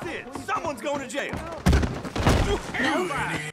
That's it. Someone's going to jail. No.